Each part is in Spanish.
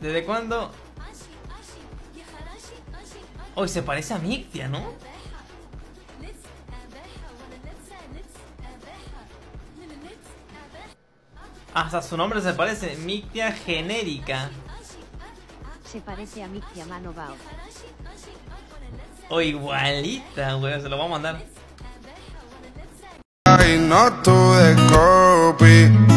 ¿Desde cuándo? Hoy se parece a Mictia, ¿no? Hasta su nombre se parece, Mictia genérica. Se parece a Mictia Manovao. O igualita, weón, se lo vamos a mandar. Y no tuve copy.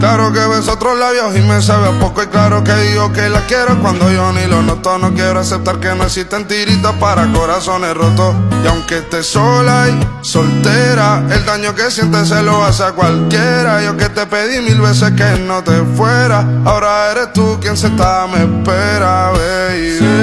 Claro que ves otros labios y me sabe a poco. Y claro que digo que la quiero cuando yo ni lo noto. No quiero aceptar que no existen tiritas para corazones rotos. Y aunque estés sola y soltera, el daño que sientes se lo hace a cualquiera. Yo que te pedí mil veces que no te fuera. Ahora eres tú quien se está, me espera, baby.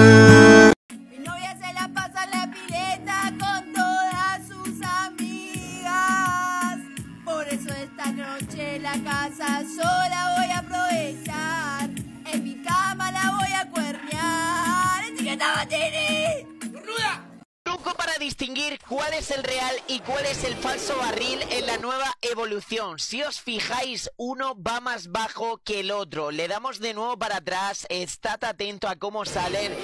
Distinguir cuál es el real y cuál es el falso barril en la nueva evolución. Si os fijáis, uno va más bajo que el otro. Le damos de nuevo para atrás, estad atento a cómo salen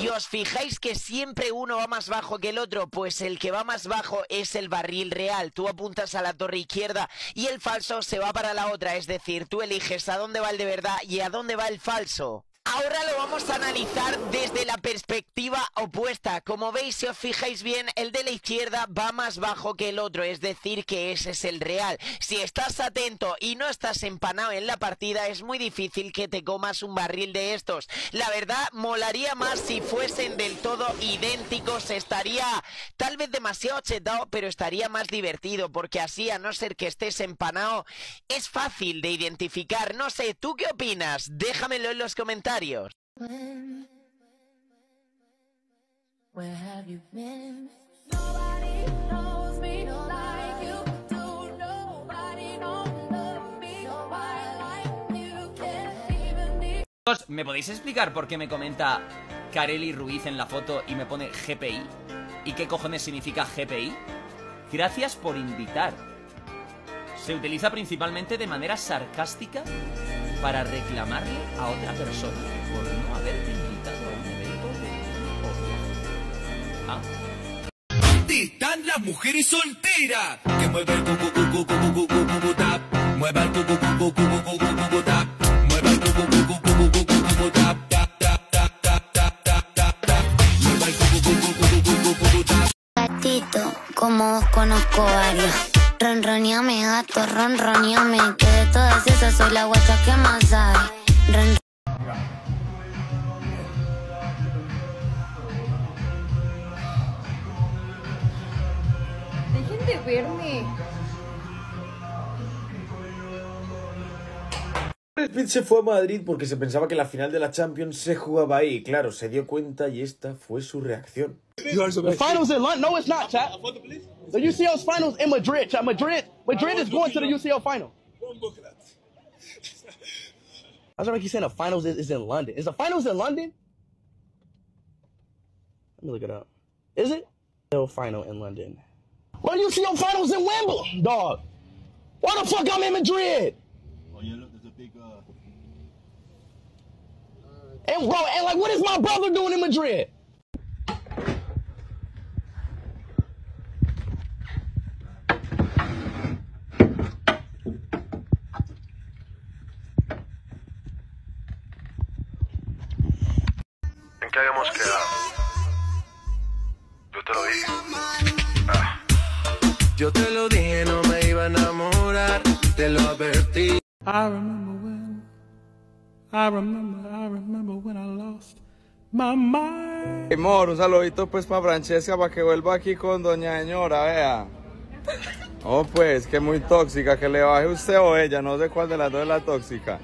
y os fijáis que siempre uno va más bajo que el otro, pues el que va más bajo es el barril real. Tú apuntas a la torre izquierda y el falso se va para la otra, es decir, tú eliges a dónde va el de verdad y a dónde va el falso. Ahora lo vamos a analizar desde la perspectiva opuesta. Como veis, si os fijáis bien, el de la izquierda va más bajo que el otro, es decir, que ese es el real. Si estás atento y no estás empanado en la partida, es muy difícil que te comas un barril de estos. La verdad, molaría más si fuesen del todo idénticos. Estaría tal vez demasiado chetado, pero estaría más divertido, porque así, a no ser que estés empanado, es fácil de identificar. No sé, ¿tú qué opinas? Déjamelo en los comentarios. ¿Me podéis explicar por qué me comenta Carelli Ruiz en la foto y me pone GPI? ¿Y qué cojones significa GPI? Gracias por invitar. Se utiliza principalmente de manera sarcástica para reclamarle a otra persona por no haberte invitado a un evento de Ah. están las mujeres solteras que mueve el cu cu cu cu cu cu cu cu cu tap mueve el cu cu cu cu cu cu cu cu cu tap el cu cu cu cu cu cu cu cu cu tap tap tap tap tap tap tap tap tap el cu cu cu cu cu cu cu cu cu tap Gatito, como vos conozco varios. Ronroneame, gato, ronroneame. Que de todas esas soy la guacha que más sabe. Dejen de verme. Smith se fue a Madrid porque se pensaba que la final de la Champions se jugaba ahí. Claro, se dio cuenta y esta fue su reacción. The finals in London. No, it's not, chat. The UCL's finals in Madrid, chat. Madrid, Madrid is going to the UCL final. I was like, he's saying the finals is, is in London. Is the finals in London? Let me look it up. Is it? No final in London. Well, UCL finals in Wimbledon, dog. Why the fuck I'm in Madrid? Big uh And bro, and like, what is my brother doing in Madrid? ¿En qué habíamos quedado? Yo te lo dije. yo te lo dije no me iba a enamorar te lo advertí I remember when, I remember, I remember when I lost my mind. Amor, un saludito pues para Francesca para que vuelva aquí con doña señora, vea. Oh, pues, que muy tóxica, que le baje usted o ella, no sé cuál de las dos es la tóxica.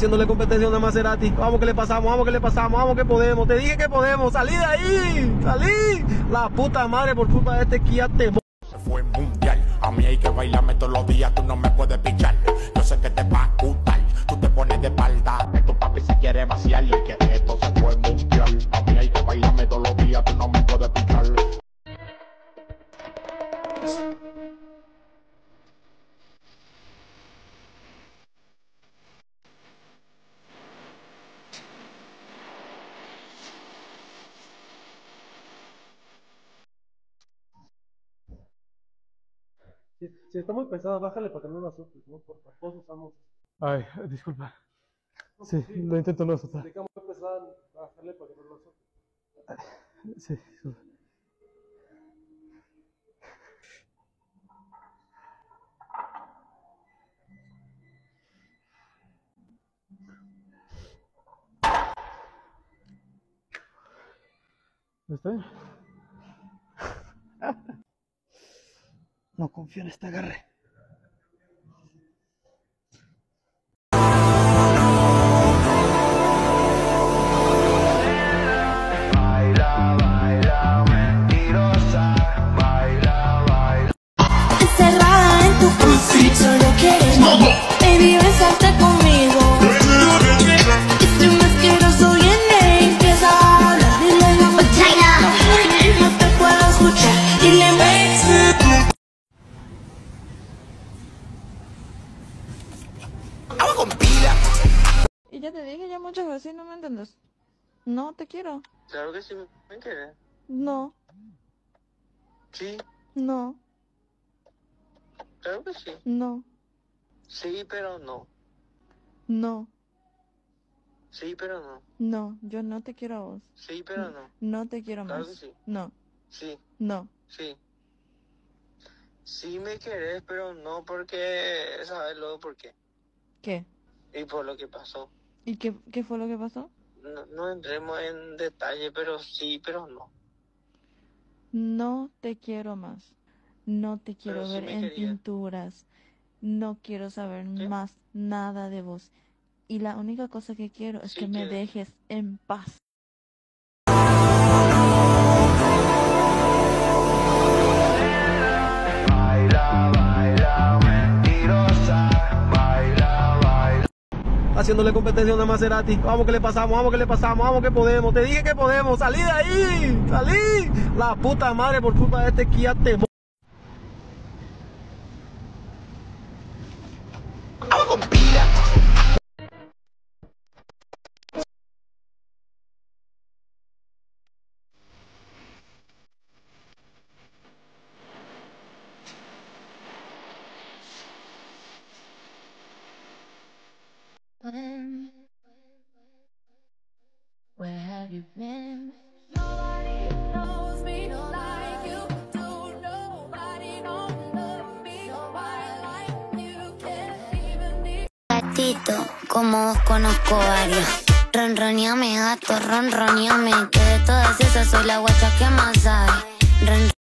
Haciéndole competencia a Maserati. Vamos que le pasamos, vamos que le pasamos, vamos que podemos. Te dije que podemos. Salí de ahí. Salí. La puta madre por culpa de este Kia te fue mundial. A mí hay que bailarme todos los días, tú no me puedes pichar. Si está muy pesada, bájale para que no la soples, ¿no? Por favor, usamos. Ay, disculpa. Sí, lo intento no azotar. Si está muy pesada, bájale para que no la soples. Sí, disculpa. ¿Está bien? No confío en este agarre. Entiendes. No te quiero. Claro que sí, me quieres. No, Sí, no, claro que sí. no, Sí, pero no. no, Sí, pero no. no. Yo no te quiero a vos. Sí, pero no. No te quiero Claro más. que sí. No, Sí, no. sí. Sí me querés, pero no porque... ¿Sabes luego por qué? ¿Qué? Y por lo que pasó. ¿Y qué, qué fue lo que pasó? No, no entremos en detalle, pero sí, pero no. No te quiero más. No te quiero ver en quería. pinturas. No quiero saber más nada de vos. Y la única cosa que quiero es Sí que me quiero. dejes en paz. Haciéndole competencia a una Maserati. Vamos que le pasamos, vamos que le pasamos, vamos que podemos. Te dije que podemos. Salí de ahí. Salí. La puta madre por culpa de este Kia. Como vos conozco varios. Ronroneame gato, ronroneame Que de todas esas soy la guacha que más sabe. Ron-